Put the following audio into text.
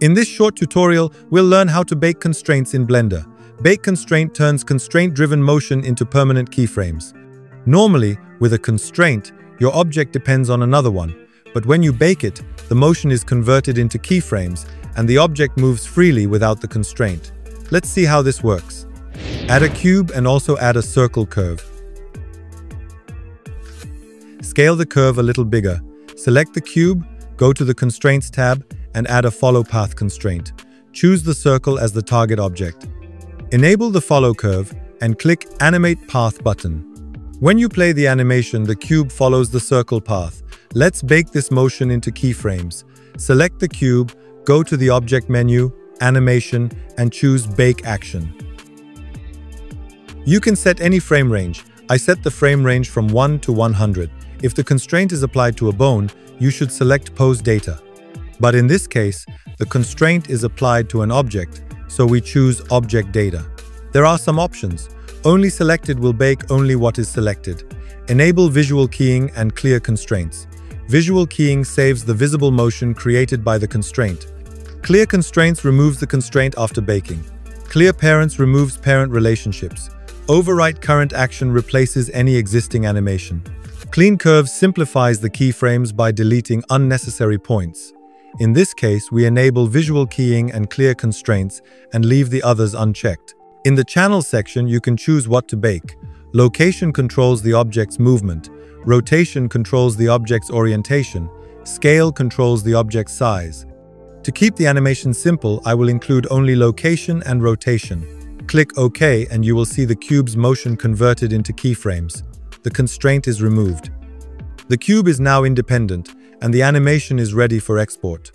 In this short tutorial, we'll learn how to bake constraints in Blender. Bake constraint turns constraint-driven motion into permanent keyframes. Normally, with a constraint, your object depends on another one, but when you bake it, the motion is converted into keyframes and the object moves freely without the constraint. Let's see how this works. Add a cube and also add a circle curve. Scale the curve a little bigger. Select the cube, go to the Constraints tab, and add a follow path constraint. Choose the circle as the target object. Enable the follow curve and click Animate Path button. When you play the animation, the cube follows the circle path. Let's bake this motion into keyframes. Select the cube, go to the Object menu, Animation, and choose Bake Action. You can set any frame range. I set the frame range from 1 to 100. If the constraint is applied to a bone, you should select Pose Data. But in this case, the constraint is applied to an object, so we choose Object Data. There are some options. Only Selected will bake only what is selected. Enable visual keying and clear constraints. Visual keying saves the visible motion created by the constraint. Clear constraints removes the constraint after baking. Clear parents removes parent relationships. Overwrite current action replaces any existing animation. Clean curves simplifies the keyframes by deleting unnecessary points. In this case, we enable visual keying and clear constraints and leave the others unchecked. In the channel section, you can choose what to bake. Location controls the object's movement. Rotation controls the object's orientation. Scale controls the object's size. To keep the animation simple, I will include only location and rotation. Click OK and you will see the cube's motion converted into keyframes. The constraint is removed. The cube is now independent, and the animation is ready for export.